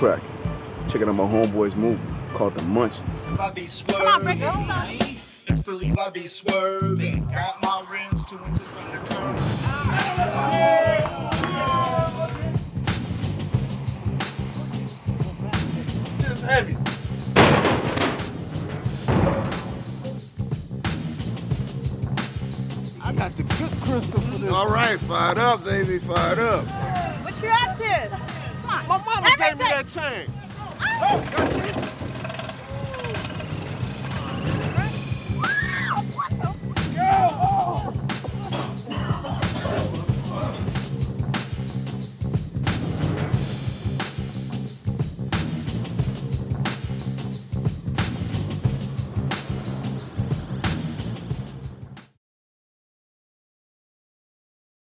crack. Checking out my homeboy's movie called The Munchies. I be swerving. It's believe I swerving. Got my rims two inches from the curb. It's heavy. I got the good crystal for this. All right, fired up, baby, fired up. What oh, you